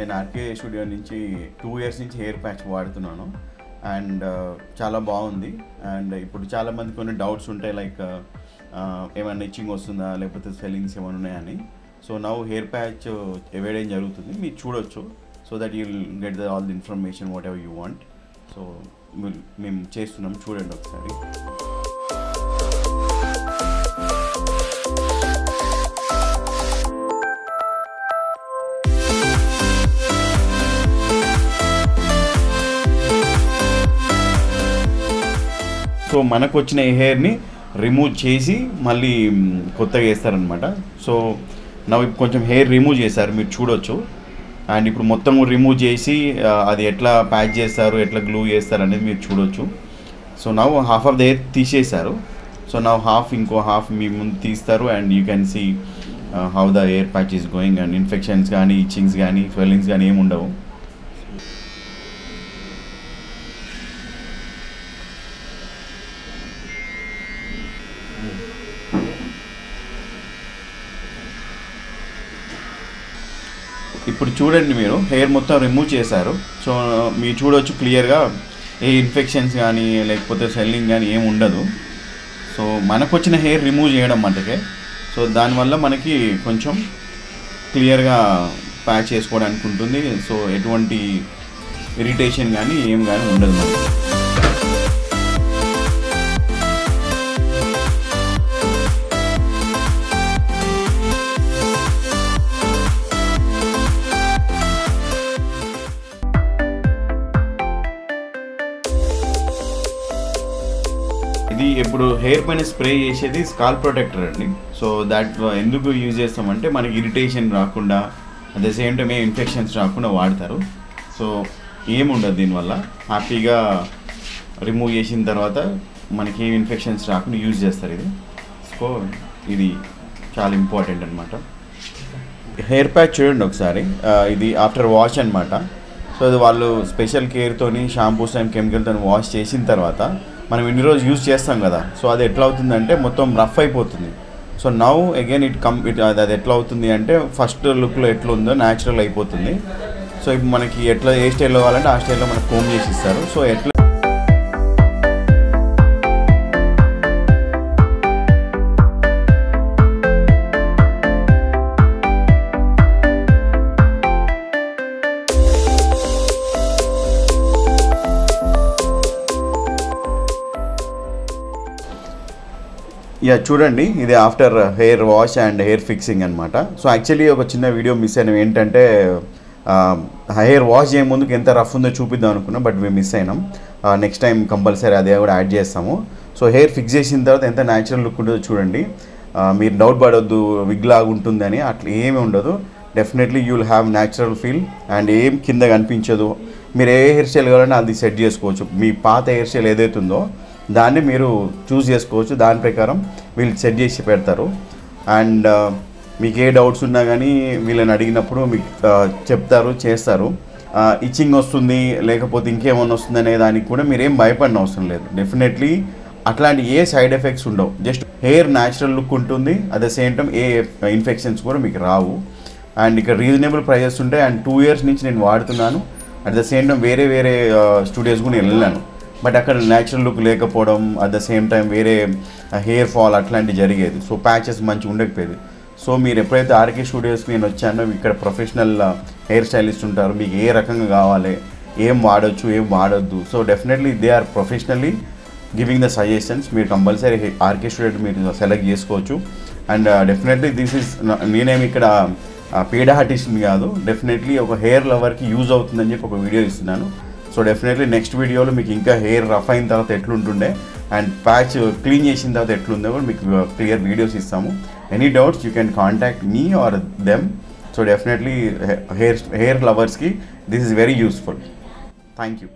నేను RK studio నుంచి two years నుంచి హెయిర్ ప్యాచ్ వాడుతున్నాను. అండ్ uh, చాలా బాగుంది. అండ్ ఇప్పుడు చాలామంది కొన్ని డౌట్స్ ఉంటాయి లైక్ uh, uh, ఏమైనా ఇచ్చింగ్ వస్తుందా లేకపోతే స్వెల్లింగ్స్ ఏమైనా ఉన్నాయని. సో నవ్వు హెయిర్ ప్యాచ్ వేయడం జరుగుతుంది. మీరు చూడొచ్చు. So that you get the all the information whatever you want so మేము చేస్తున్నాం. చూడండి ఒకసారి. సో మనకు వచ్చిన హెయిర్ని రిమూవ్ చేసి మళ్ళీ కొత్తగా వేస్తారనమాట సో నవ్వు ఇప్పుడు కొంచెం హెయిర్ రిమూవ్ చేశారు మీరు చూడొచ్చు. అండ్ ఇప్పుడు మొత్తం రిమూవ్ చేసి అది ఎట్లా ప్యాక్ చేస్తారు ఎట్లా గ్లూ చేస్తారు అనేది మీరు చూడొచ్చు. So now half of the hair తీసేశారు. సో నవ్వు హాఫ్ ఇంకో హాఫ్ మీ ముందు తీస్తారు and you can see how the hair patch is going and infections కానీ ఇచ్చింగ్స్ కానీ స్వెల్లింగ్స్ కానీ ఏమి ఉండవు ఇప్పుడు చూడండి మీరు హెయిర్ మొత్తం రిమూవ్ చేశారు. సో మీరు చూడవచ్చు క్లియర్గా ఏ ఇన్ఫెక్షన్స్ కానీ లేకపోతే సెల్లింగ్ కానీ ఏమి ఉండదు. సో మనకు వచ్చిన హెయిర్ రిమూవ్ చేయడం మటుకే. సో దానివల్ల మనకి కొంచెం క్లియర్గా ప్యాచ్ చేసుకోవడానికి ఉంటుంది సో ఎటువంటి ఇరిటేషన్ కానీ ఏం కానీ ఉండదు మనకి. ఇది ఇప్పుడు హెయిర్ పైన స్ప్రే చేసేది స్కాల్ ప్రొటెక్టర్ అండి. సో దాట్ uh, ఎందుకు యూజ్ చేస్తామంటే మనకి ఇరిటేషన్ రాకుండా at the same time a infections రాకుండా వాడతారు. సో ఏముండదు దీనివల్ల హ్యాపీగా రిమూవ్ చేసిన తర్వాత మనకి ఏం ఇన్ఫెక్షన్స్ రాకుండా యూజ్ చేస్తారు ఇది. సో ఇది చాలా ఇంపార్టెంట్ అనమాట హెయిర్ ప్యాక్ చూడండి ఒకసారి. Uh, ఇది ఆఫ్టర్ వాష్ అన్నమాట. సో అది వాళ్ళు స్పెషల్ కేర్తోని షాంపూస్ అండ్ కెమికల్తో వాష్ చేసిన తర్వాత మనం ఇన్ని రోజు యూజ్ చేస్తాం కదా. సో అది ఎట్లా అవుతుందంటే మొత్తం రఫ్ అయిపోతుంది. So now again it come it అది అది ఎట్లా అవుతుంది అంటే ఫస్ట్ లుక్లో ఎట్లా ఉందో న్యాచురల్ అయిపోతుంది. సో ఇప్పుడు మనకి ఎట్లా ఏ స్టైల్లో కావాలంటే ఆ స్టైల్లో మనకు కోమ్ చేసి ఇస్తారు. సో ఎట్లా యా చూడండి. ఇది after hair wash and hair fixing అనమాట సో యాక్చువల్లీ ఒక చిన్న వీడియో మిస్ అయినాం. ఏంటంటే హెయిర్ వాష్ చేయ ముందుకు ఎంత రఫ్ ఉందో చూపిద్దాం అనుకున్నాం బట్ మేము మిస్ అయినాం. నెక్స్ట్ టైం కంపల్సరీ అదే కూడా యాడ్ చేస్తాము. సో హెయిర్ ఫిక్స్ చేసిన తర్వాత ఎంత న్యాచురల్ లుక్ ఉంటుందో చూడండి. మీరు డౌట్ పడొద్దు విగ్ లాగా ఉంటుందని. అట్లా ఏమీ ఉండదు. Definitely you will have natural feel and ఏం కింద కనిపించదు. మీరు ఏ హెయిర్ స్టైల్ కావాలంటే అది సెట్ చేసుకోవచ్చు. మీ పాత హెయిర్ స్టైల్ ఏదైతుందో ఉందో దాన్ని మీరు చూస్ చేసుకోవచ్చు. దాని ప్రకారం వీళ్ళు సెట్ చేసి పెడతారు. అండ్ మీకు ఏ డౌట్స్ ఉన్నా కానీ వీళ్ళని అడిగినప్పుడు మీకు చెప్తారు చేస్తారు. ఇచ్చింగ్ వస్తుంది లేకపోతే ఇంకేమన్నా వస్తుంది అనే దానికి కూడా మీరు ఏం భయపడిన అవసరం లేదు. డెఫినెట్లీ అట్లాంటి ఏ సైడ్ ఎఫెక్ట్స్ ఉండవు. జస్ట్ హెయిర్ న్యాచురల్ లుక్ ఉంటుంది. At the same time a infections కూడా మీకు రావు. అండ్ ఇక్కడ రీజనబుల్ ప్రైజెస్ ఉంటాయి. అండ్ టూ ఇయర్స్ నుంచి నేను వాడుతున్నాను. అట్ ద సేమ్ టైం వేరే వేరే స్టూడియోస్ కూడా వెళ్ళాను. బట్ అక్కడ న్యాచురల్ లుక్ లేకపోవడం అట్ ద సేమ్ టైం వేరే uh, హెయిర్ ఫాల్ అట్లాంటివి జరిగేది. సో ప్యాచెస్ మంచిగా ఉండకపోయేది. సో మీరు ఎప్పుడైతే ఆర్కే స్టూడియోస్కి నేను వచ్చానో ఇక్కడ ప్రొఫెషనల్ హెయిర్ స్టైలిస్ట్ ఉంటారు. మీకు ఏ రకంగా కావాలి ఏం వాడొచ్చు ఏం వాడొద్దు. So definitely they are professionally giving the suggestions మీరు కంపల్సరీ ఆర్కే స్టూడెంట్ మీరు సెలెక్ట్ చేసుకోవచ్చు. అండ్ డెఫినెట్లీ దిస్ ఇస్ నేనేమి ఇక్కడ uh, పేడ ఆర్టిస్ట్ని కాదు. డెఫినెట్లీ ఒక హెయిర్ లవర్కి యూజ్ అవుతుందని చెప్పి ఒక వీడియో ఇస్తున్నాను. సో డెఫినెట్లీ నెక్స్ట్ వీడియోలో మీకు ఇంకా హెయిర్ రఫ్ అయిన తర్వాత ఎట్లుంటుండే అండ్ ప్యాచ్ క్లీన్ చేసిన తర్వాత ఎట్లుందో కూడా మీకు క్లియర్ వీడియోస్ ఇస్తాము. Any doubts you can contact me or them so definitely hair hair లవర్స్కి this is very useful thank you